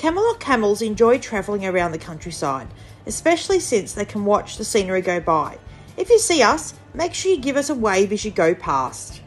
Camelot camels enjoy travelling around the countryside, especially since they can watch the scenery go by. If you see us, make sure you give us a wave as you go past.